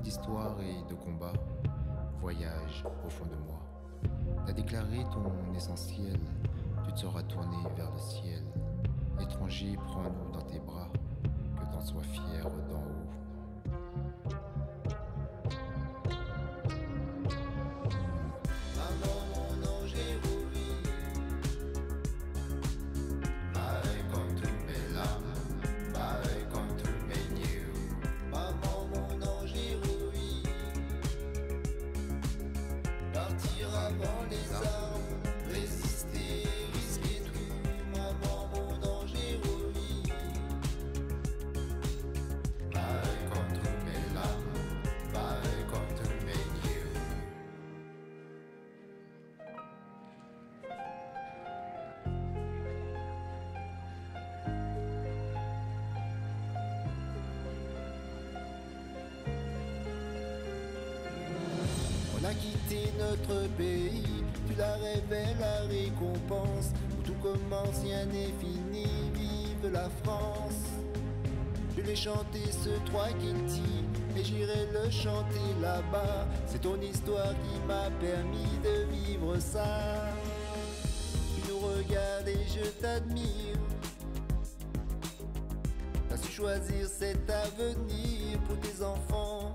d'histoire et de combat, voyage au fond de moi. T'as déclaré ton essentiel, tu te seras tourné vers le ciel. Étranger, prends-nous dans tes bras, que t'en sois fier d'en haut. Partir avant les armes, a quitté notre pays, tu la révèles la récompense. Où tout commence, rien n'est fini, vive la France. Je l'ai chanté ce trois Kinti, et j'irai le chanter là-bas. C'est ton histoire qui m'a permis de vivre ça. Tu nous regardes et je t'admire. T'as su choisir cet avenir pour tes enfants?